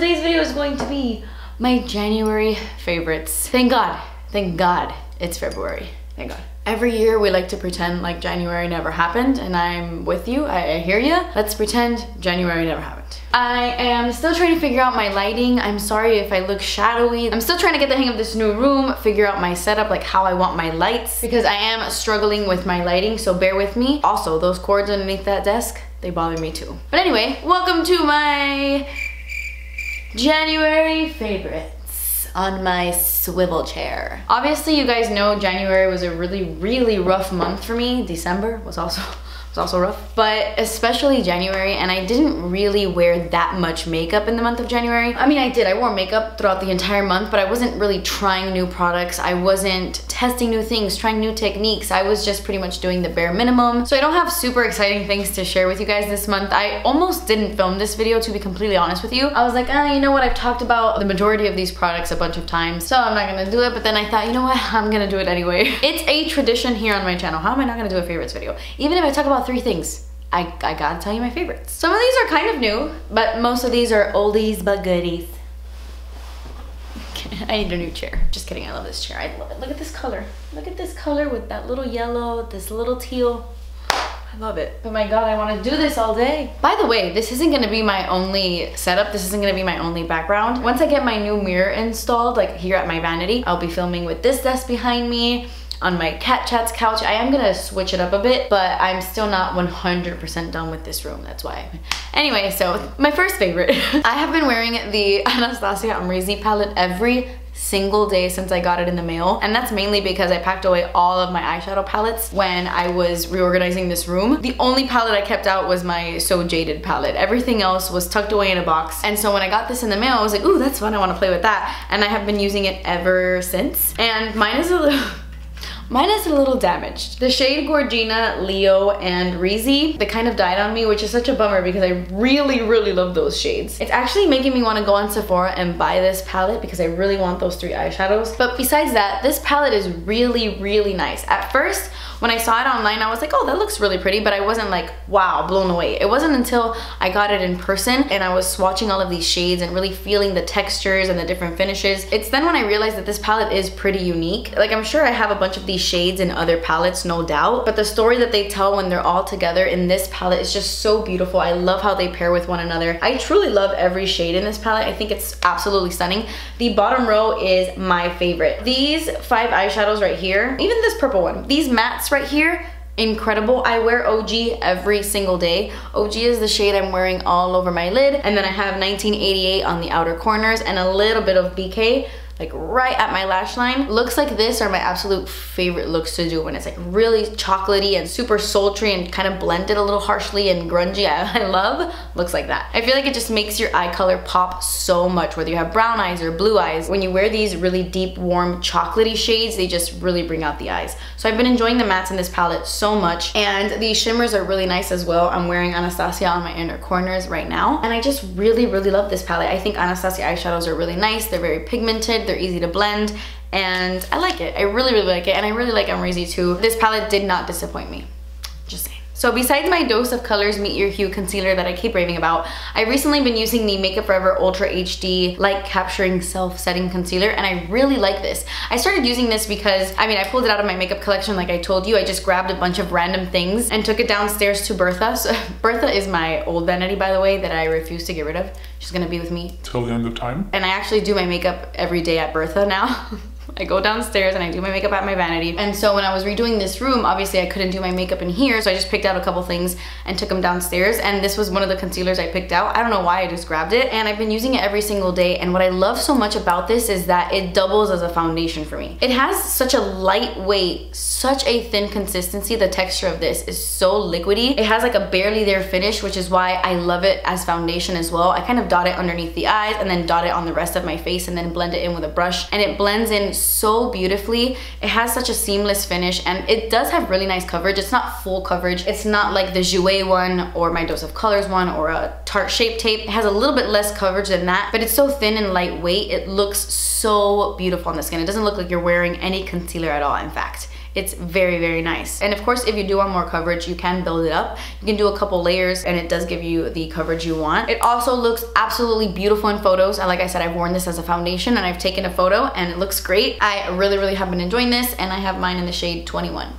today's video is going to be my January favorites. Thank God, thank God it's February. Thank God. Every year we like to pretend like January never happened and I'm with you, I, I hear you. Let's pretend January never happened. I am still trying to figure out my lighting. I'm sorry if I look shadowy. I'm still trying to get the hang of this new room, figure out my setup, like how I want my lights because I am struggling with my lighting, so bear with me. Also, those cords underneath that desk, they bother me too. But anyway, welcome to my January favorites on my swivel chair. Obviously, you guys know January was a really, really rough month for me. December was also was also rough, but especially January, and I didn't really wear that much makeup in the month of January. I mean, I did, I wore makeup throughout the entire month, but I wasn't really trying new products. I wasn't testing new things, trying new techniques. I was just pretty much doing the bare minimum. So I don't have super exciting things to share with you guys this month. I almost didn't film this video to be completely honest with you. I was like, ah, you know what, I've talked about the majority of these products a bunch of times, so I'm not gonna do it, but then I thought, you know what, I'm gonna do it anyway. It's a tradition here on my channel. How am I not gonna do a favorites video? Even if I talk about about three things. I, I gotta tell you my favorites. Some of these are kind of new, but most of these are oldies but goodies. I need a new chair. Just kidding, I love this chair. I love it. Look at this color. Look at this color with that little yellow, this little teal. I love it. Oh my god, I want to do this all day. By the way, this isn't going to be my only setup. This isn't going to be my only background. Once I get my new mirror installed, like here at my vanity, I'll be filming with this desk behind me on my cat chat's couch. I am gonna switch it up a bit, but I'm still not 100% done with this room. That's why. Anyway, so my first favorite. I have been wearing the Anastasia Amrezy palette every single day since I got it in the mail. And that's mainly because I packed away all of my eyeshadow palettes when I was reorganizing this room. The only palette I kept out was my So Jaded palette. Everything else was tucked away in a box. And so when I got this in the mail, I was like, ooh, that's fun, I wanna play with that. And I have been using it ever since. And mine is a little, Mine is a little damaged. The shade Gorgina, Leo, and Reezy, they kind of died on me, which is such a bummer because I really, really love those shades. It's actually making me want to go on Sephora and buy this palette because I really want those three eyeshadows. But besides that, this palette is really, really nice. At first, when I saw it online, I was like, oh, that looks really pretty, but I wasn't like, wow, blown away. It wasn't until I got it in person and I was swatching all of these shades and really feeling the textures and the different finishes. It's then when I realized that this palette is pretty unique. Like, I'm sure I have a bunch of these shades in other palettes, no doubt, but the story that they tell when they're all together in this palette is just so beautiful. I love how they pair with one another. I truly love every shade in this palette. I think it's absolutely stunning. The bottom row is my favorite. These five eyeshadows right here, even this purple one, these mattes right here, incredible. I wear OG every single day. OG is the shade I'm wearing all over my lid. And then I have 1988 on the outer corners and a little bit of BK like right at my lash line. Looks like this are my absolute favorite looks to do when it's like really chocolatey and super sultry and kind of blended a little harshly and grungy. I, I love looks like that. I feel like it just makes your eye color pop so much, whether you have brown eyes or blue eyes. When you wear these really deep, warm, chocolatey shades, they just really bring out the eyes. So I've been enjoying the mattes in this palette so much. And these shimmers are really nice as well. I'm wearing Anastasia on my inner corners right now. And I just really, really love this palette. I think Anastasia eyeshadows are really nice. They're very pigmented they're easy to blend, and I like it. I really, really like it, and I really like Amrezy too. This palette did not disappoint me. Just saying. So besides my Dose of Colors Meet Your Hue concealer that I keep raving about, I've recently been using the Makeup Forever Ultra HD Light Capturing Self-Setting Concealer and I really like this. I started using this because, I mean, I pulled it out of my makeup collection like I told you. I just grabbed a bunch of random things and took it downstairs to Bertha. So, Bertha is my old vanity, by the way, that I refuse to get rid of. She's gonna be with me. Till the end of time. And I actually do my makeup every day at Bertha now. I go downstairs and I do my makeup at my vanity. And so when I was redoing this room, obviously I couldn't do my makeup in here. So I just picked out a couple things and took them downstairs. And this was one of the concealers I picked out. I don't know why I just grabbed it. And I've been using it every single day. And what I love so much about this is that it doubles as a foundation for me. It has such a lightweight, such a thin consistency. The texture of this is so liquidy. It has like a barely there finish, which is why I love it as foundation as well. I kind of dot it underneath the eyes and then dot it on the rest of my face and then blend it in with a brush. And it blends in so beautifully. It has such a seamless finish and it does have really nice coverage. It's not full coverage. It's not like the Jouer one or my Dose of Colors one or a Tarte Shape Tape. It has a little bit less coverage than that, but it's so thin and lightweight. It looks so beautiful on the skin. It doesn't look like you're wearing any concealer at all, in fact. It's very, very nice. And of course, if you do want more coverage, you can build it up. You can do a couple layers and it does give you the coverage you want. It also looks absolutely beautiful in photos. And like I said, I've worn this as a foundation and I've taken a photo and it looks great. I really, really have been enjoying this and I have mine in the shade 21.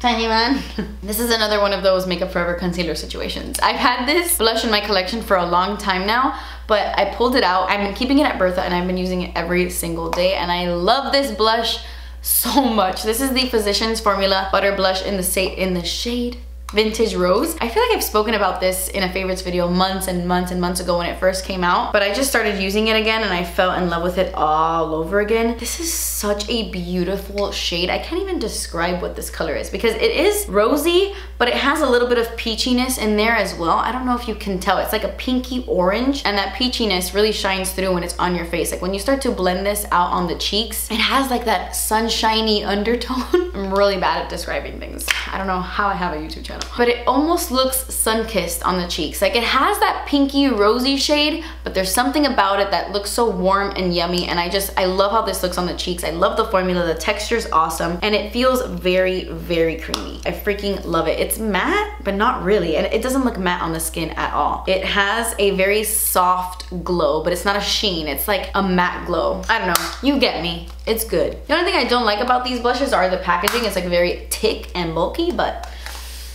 Tiny man. this is another one of those Makeup Forever concealer situations. I've had this blush in my collection for a long time now, but I pulled it out. I've been keeping it at Bertha and I've been using it every single day and I love this blush so much. This is the Physicians Formula Butter Blush in the, in the shade Vintage Rouge. I feel like I've spoken about this in a favorites video months and months and months ago when it first came out, but I just started using it again and I fell in love with it all over again. This is such a beautiful shade. I can't even describe what this color is because it is rosy, but it has a little bit of peachiness in there as well. I don't know if you can tell. It's like a pinky orange and that peachiness really shines through when it's on your face. Like when you start to blend this out on the cheeks, it has like that sunshiny undertone. I'm really bad at describing things. I don't know how I have a YouTube channel but it almost looks sun-kissed on the cheeks. Like it has that pinky rosy shade, but there's something about it that looks so warm and yummy. And I just, I love how this looks on the cheeks. I love the formula. The texture is awesome. And it feels very, very creamy. I freaking love it. It's matte, but not really. And it doesn't look matte on the skin at all. It has a very soft glow, but it's not a sheen. It's like a matte glow. I don't know. You get me. It's good. The only thing I don't like about these blushes are the packaging. It's like very thick and bulky, but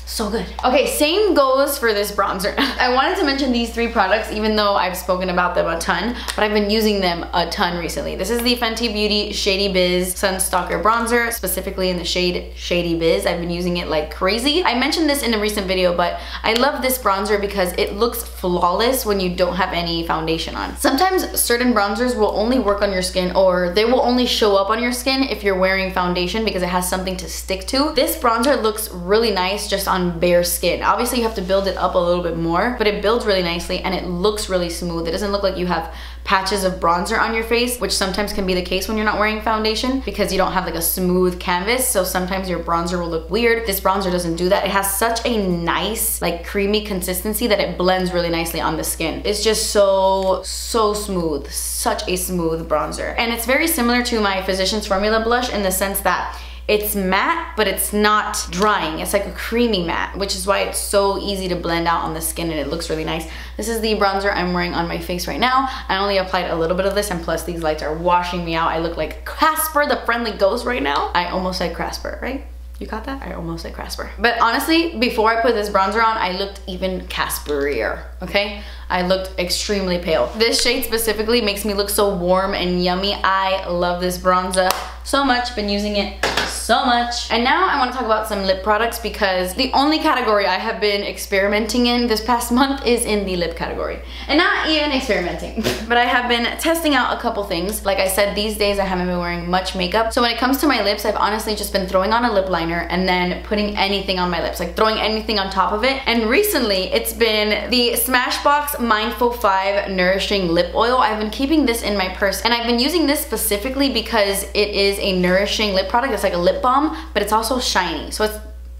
so good. Okay, same goes for this bronzer. I wanted to mention these three products even though I've spoken about them a ton, but I've been using them a ton recently. This is the Fenty Beauty Shady Biz Sun Stalk'r Bronzer, specifically in the shade Shady Biz. I've been using it like crazy. I mentioned this in a recent video, but I love this bronzer because it looks flawless when you don't have any foundation on. Sometimes certain bronzers will only work on your skin or they will only show up on your skin if you're wearing foundation because it has something to stick to. This bronzer looks really nice just on on bare skin. Obviously you have to build it up a little bit more, but it builds really nicely and it looks really smooth. It doesn't look like you have patches of bronzer on your face, which sometimes can be the case when you're not wearing foundation because you don't have like a smooth canvas. So sometimes your bronzer will look weird. This bronzer doesn't do that. It has such a nice, like creamy consistency that it blends really nicely on the skin. It's just so, so smooth. Such a smooth bronzer. And it's very similar to my Physicians Formula blush in the sense that it's matte, but it's not drying. It's like a creamy matte, which is why it's so easy to blend out on the skin and it looks really nice. This is the bronzer I'm wearing on my face right now. I only applied a little bit of this and plus these lights are washing me out. I look like Casper the Friendly Ghost right now. I almost said Casper, right? You got that? I almost said Casper. But honestly, before I put this bronzer on, I looked even Casperier, okay? I looked extremely pale. This shade specifically makes me look so warm and yummy. I love this bronzer so much. Been using it so much. And now I wanna talk about some lip products because the only category I have been experimenting in this past month is in the lip category. And not even experimenting, but I have been testing out a couple things. Like I said, these days I haven't been wearing much makeup. So when it comes to my lips, I've honestly just been throwing on a lip liner and then putting anything on my lips, like throwing anything on top of it. And recently it's been the Smashbox Mindful 5 Nourishing Lip Oil. I've been keeping this in my purse and I've been using this specifically because it is a nourishing lip product. It's like a lip lip balm, but it's also shiny. So it's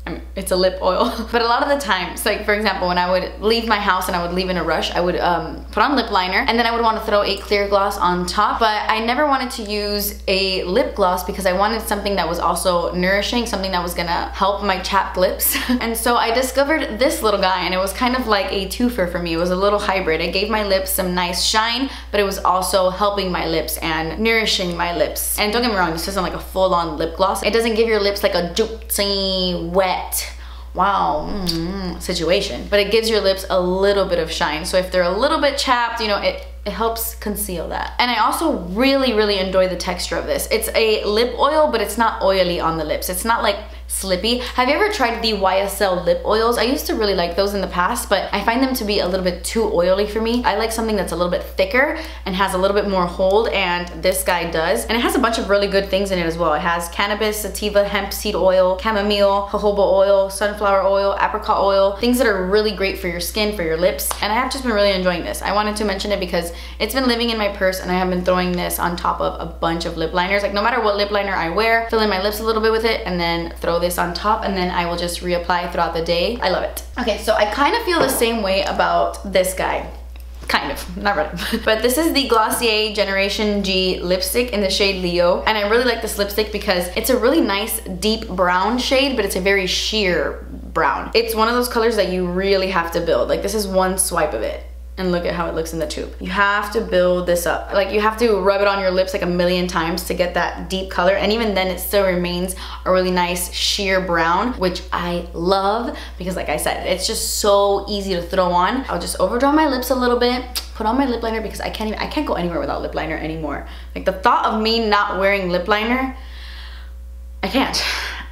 I mean, it's a lip oil. but a lot of the times, like for example, when I would leave my house and I would leave in a rush, I would um, put on lip liner and then I would want to throw a clear gloss on top. But I never wanted to use a lip gloss because I wanted something that was also nourishing, something that was gonna help my chapped lips. and so I discovered this little guy and it was kind of like a twofer for me. It was a little hybrid. It gave my lips some nice shine, but it was also helping my lips and nourishing my lips. And don't get me wrong, this isn't like a full-on lip gloss. It doesn't give your lips like a juicy, wet, wow mm, situation but it gives your lips a little bit of shine so if they're a little bit chapped you know it it helps conceal that. And I also really, really enjoy the texture of this. It's a lip oil, but it's not oily on the lips. It's not like slippy. Have you ever tried the YSL lip oils? I used to really like those in the past, but I find them to be a little bit too oily for me. I like something that's a little bit thicker and has a little bit more hold, and this guy does. And it has a bunch of really good things in it as well. It has cannabis, sativa, hemp seed oil, chamomile, jojoba oil, sunflower oil, apricot oil, things that are really great for your skin, for your lips. And I have just been really enjoying this. I wanted to mention it because it's been living in my purse and I have been throwing this on top of a bunch of lip liners. Like no matter what lip liner I wear, fill in my lips a little bit with it and then throw this this on top and then I will just reapply throughout the day. I love it. Okay, so I kind of feel the same way about this guy. Kind of, not really. but this is the Glossier Generation G lipstick in the shade Leo. And I really like this lipstick because it's a really nice deep brown shade, but it's a very sheer brown. It's one of those colors that you really have to build. Like this is one swipe of it and look at how it looks in the tube. You have to build this up. Like you have to rub it on your lips like a million times to get that deep color. And even then it still remains a really nice sheer brown, which I love because like I said, it's just so easy to throw on. I'll just overdraw my lips a little bit, put on my lip liner because I can't even, I can't go anywhere without lip liner anymore. Like the thought of me not wearing lip liner, I can't.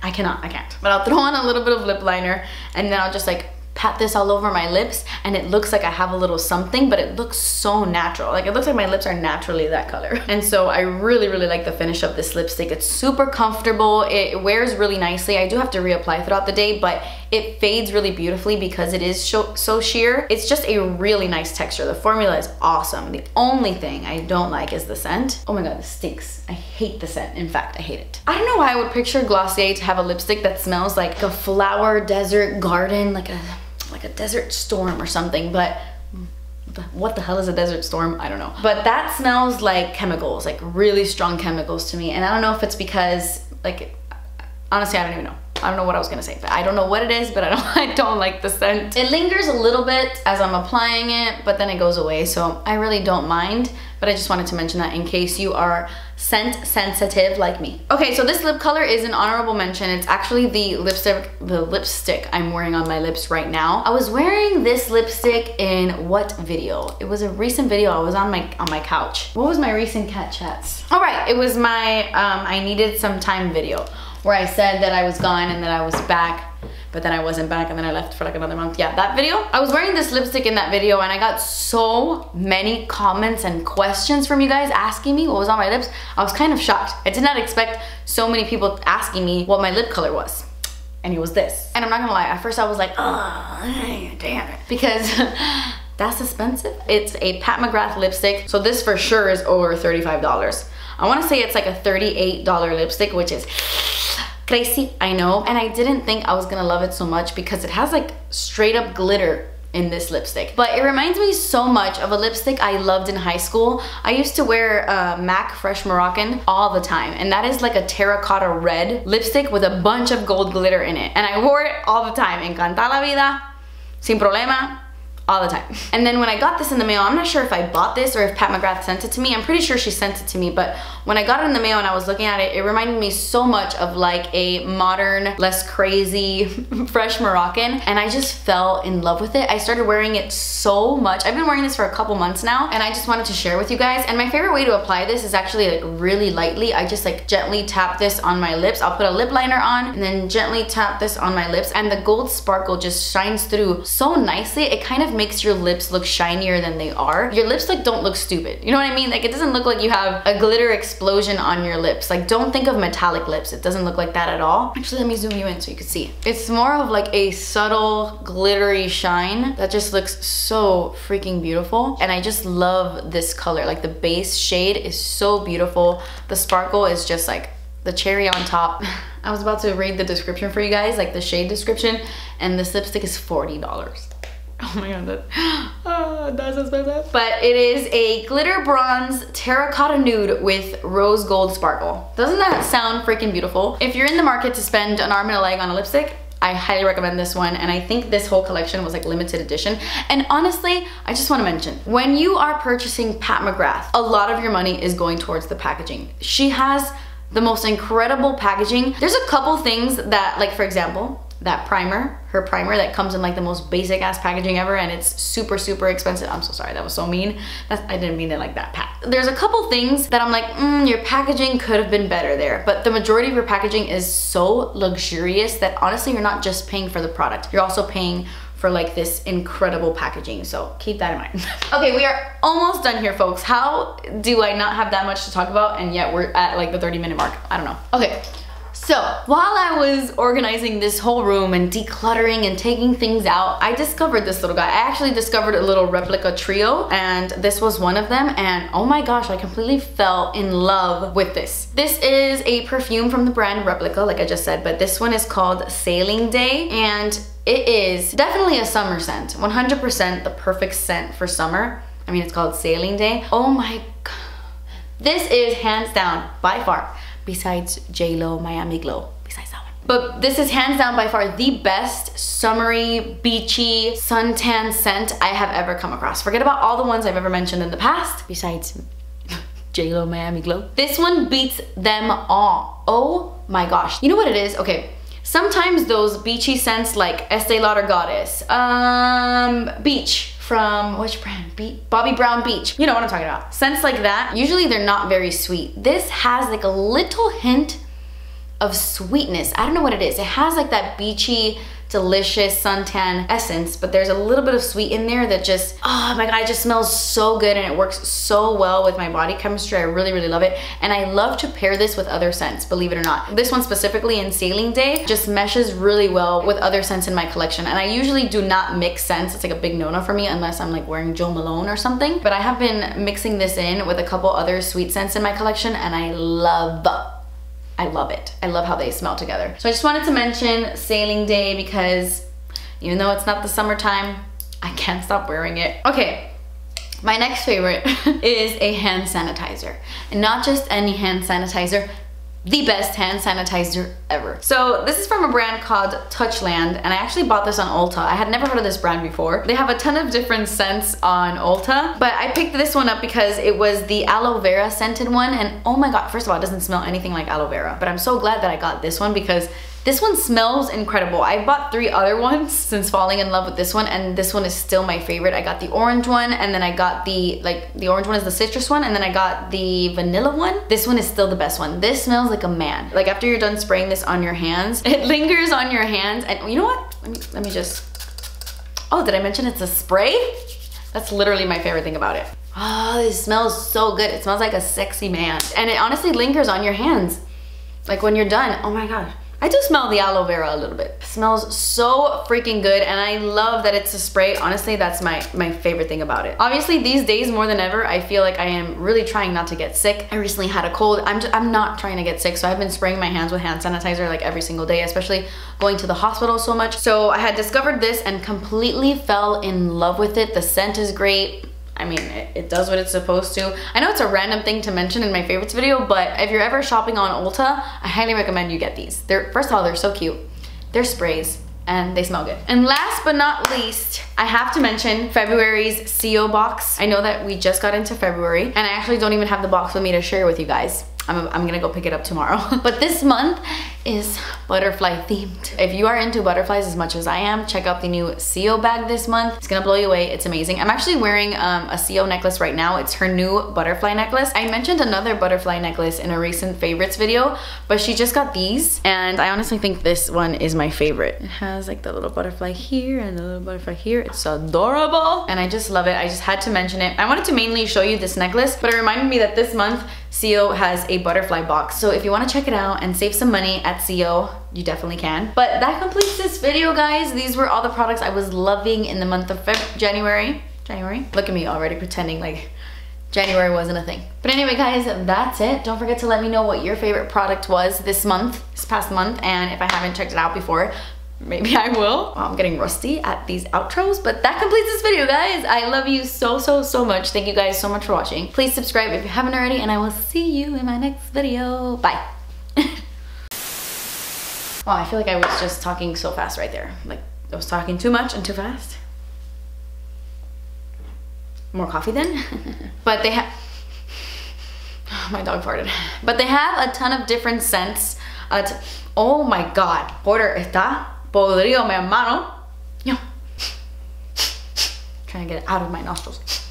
I cannot, I can't. But I'll throw on a little bit of lip liner and then I'll just like pat this all over my lips and it looks like I have a little something, but it looks so natural. Like it looks like my lips are naturally that color. And so I really, really like the finish of this lipstick. It's super comfortable. It wears really nicely. I do have to reapply throughout the day, but it fades really beautifully because it is so sheer. It's just a really nice texture. The formula is awesome. The only thing I don't like is the scent. Oh my God, this stinks. I hate the scent. In fact, I hate it. I don't know why I would picture Glossier to have a lipstick that smells like a flower desert garden, like a like a desert storm or something, but what the hell is a desert storm? I don't know. But that smells like chemicals, like really strong chemicals to me. And I don't know if it's because, like, honestly, I don't even know. I don't know what I was gonna say, but I don't know what it is, but I don't, I don't like the scent. It lingers a little bit as I'm applying it, but then it goes away, so I really don't mind, but I just wanted to mention that in case you are scent sensitive like me. Okay, so this lip color is an honorable mention. It's actually the lipstick, the lipstick I'm wearing on my lips right now. I was wearing this lipstick in what video? It was a recent video. I was on my on my couch. What was my recent cat chats? All right, it was my um, I needed some time video where I said that I was gone and that I was back but then I wasn't back and then I left for like another month. Yeah, that video. I was wearing this lipstick in that video and I got so many comments and questions from you guys asking me what was on my lips. I was kind of shocked. I did not expect so many people asking me what my lip color was. And it was this. And I'm not gonna lie, at first I was like, oh, damn it. Because that's expensive. It's a Pat McGrath lipstick. So this for sure is over $35. I wanna say it's like a $38 lipstick, which is crazy, I know. And I didn't think I was gonna love it so much because it has like straight up glitter in this lipstick. But it reminds me so much of a lipstick I loved in high school. I used to wear uh, MAC Fresh Moroccan all the time. And that is like a terracotta red lipstick with a bunch of gold glitter in it. And I wore it all the time. Encanta la vida, sin problema, all the time. And then when I got this in the mail, I'm not sure if I bought this or if Pat McGrath sent it to me. I'm pretty sure she sent it to me, but when I got it in the mail and I was looking at it, it reminded me so much of like a modern, less crazy, fresh Moroccan. And I just fell in love with it. I started wearing it so much. I've been wearing this for a couple months now and I just wanted to share with you guys. And my favorite way to apply this is actually like really lightly. I just like gently tap this on my lips. I'll put a lip liner on and then gently tap this on my lips and the gold sparkle just shines through so nicely. It kind of makes your lips look shinier than they are. Your lips like don't look stupid. You know what I mean? Like it doesn't look like you have a glitter explosion on your lips. Like don't think of metallic lips. It doesn't look like that at all. Actually, let me zoom you in so you can see. It's more of like a subtle glittery shine that just looks so freaking beautiful. And I just love this color. Like the base shade is so beautiful. The sparkle is just like the cherry on top. I was about to read the description for you guys, like the shade description, and this lipstick is $40. Oh my god, that, oh, that's expensive. But it is a glitter bronze terracotta nude with rose gold sparkle. Doesn't that sound freaking beautiful? If you're in the market to spend an arm and a leg on a lipstick, I highly recommend this one and I think this whole collection was like limited edition. And honestly, I just wanna mention, when you are purchasing Pat McGrath, a lot of your money is going towards the packaging. She has the most incredible packaging. There's a couple things that, like for example, that primer, her primer that comes in like the most basic ass packaging ever and it's super, super expensive. I'm so sorry, that was so mean. That's, I didn't mean it like that, Pack. There's a couple things that I'm like, mm, your packaging could have been better there. But the majority of your packaging is so luxurious that honestly, you're not just paying for the product. You're also paying for like this incredible packaging. So keep that in mind. okay, we are almost done here, folks. How do I not have that much to talk about and yet we're at like the 30 minute mark? I don't know. Okay, so while I was organizing this whole room and decluttering and taking things out, I discovered this little guy. I actually discovered a little replica trio and this was one of them and oh my gosh, I completely fell in love with this. This is a perfume from the brand Replica, like I just said, but this one is called Sailing Day and it is definitely a summer scent, 100% the perfect scent for summer. I mean, it's called Sailing Day. Oh my God. This is hands down, by far, besides J-Lo Miami Glow. Besides that one. But this is hands down by far the best summery, beachy, suntan scent I have ever come across. Forget about all the ones I've ever mentioned in the past, besides J-Lo Miami Glow. This one beats them all. Oh my gosh. You know what it is? Okay. Sometimes those beachy scents like Estee Lauder Goddess, um, Beach from, which brand? Be Bobbi Brown Beach. You know what I'm talking about. Scents like that, usually they're not very sweet. This has like a little hint of sweetness. I don't know what it is. It has like that beachy, delicious suntan essence, but there's a little bit of sweet in there that just, oh my God, it just smells so good and it works so well with my body chemistry. I really, really love it. And I love to pair this with other scents, believe it or not. This one specifically in Sailing Day just meshes really well with other scents in my collection. And I usually do not mix scents. It's like a big no-no for me unless I'm like wearing Jo Malone or something. But I have been mixing this in with a couple other sweet scents in my collection and I love I love it. I love how they smell together. So I just wanted to mention Sailing Day because even though it's not the summertime, I can't stop wearing it. Okay, my next favorite is a hand sanitizer. And not just any hand sanitizer, the best hand sanitizer ever. So this is from a brand called Touchland and I actually bought this on Ulta. I had never heard of this brand before. They have a ton of different scents on Ulta, but I picked this one up because it was the aloe vera scented one and oh my god, first of all, it doesn't smell anything like aloe vera, but I'm so glad that I got this one because this one smells incredible. I've bought three other ones since falling in love with this one and this one is still my favorite. I got the orange one and then I got the, like the orange one is the citrus one and then I got the vanilla one. This one is still the best one. This smells like a man. Like after you're done spraying this on your hands, it lingers on your hands and you know what? Let me, let me just, oh, did I mention it's a spray? That's literally my favorite thing about it. Oh, it smells so good. It smells like a sexy man. And it honestly lingers on your hands. Like when you're done, oh my God. I do smell the aloe vera a little bit. It smells so freaking good and I love that it's a spray. Honestly, that's my, my favorite thing about it. Obviously, these days more than ever, I feel like I am really trying not to get sick. I recently had a cold. I'm, just, I'm not trying to get sick, so I've been spraying my hands with hand sanitizer like every single day, especially going to the hospital so much. So I had discovered this and completely fell in love with it. The scent is great. I mean, it, it, does what it's supposed to. I know it's a random thing to mention in my favorites video, but if you're ever shopping on Ulta, I highly recommend you get these. They're First of all, they're so cute. They're sprays and they smell good. And last but not least, I have to mention February's Xio box. I know that we just got into February and I actually don't even have the box with me to share with you guys. I'm, I'm gonna go pick it up tomorrow. but this month is butterfly themed. If you are into butterflies as much as I am, check out the new Xio bag this month. It's gonna blow you away, it's amazing. I'm actually wearing um, a Xio necklace right now. It's her new butterfly necklace. I mentioned another butterfly necklace in a recent favorites video, but she just got these and I honestly think this one is my favorite. It has like the little butterfly here and the little butterfly here. It's adorable and I just love it. I just had to mention it. I wanted to mainly show you this necklace, but it reminded me that this month Xio has a butterfly box. So if you wanna check it out and save some money at Xio, you definitely can. But that completes this video, guys. These were all the products I was loving in the month of Feb January. January? Look at me already pretending like January wasn't a thing. But anyway, guys, that's it. Don't forget to let me know what your favorite product was this month, this past month, and if I haven't checked it out before, maybe I will. I'm getting rusty at these outros, but that completes this video, guys. I love you so, so, so much. Thank you guys so much for watching. Please subscribe if you haven't already, and I will see you in my next video. Bye. Oh, I feel like I was just talking so fast right there. Like, I was talking too much and too fast. More coffee then? but they have... My dog farted. But they have a ton of different scents. oh my god. Porter está podrido, mi hermano. Trying to get it out of my nostrils.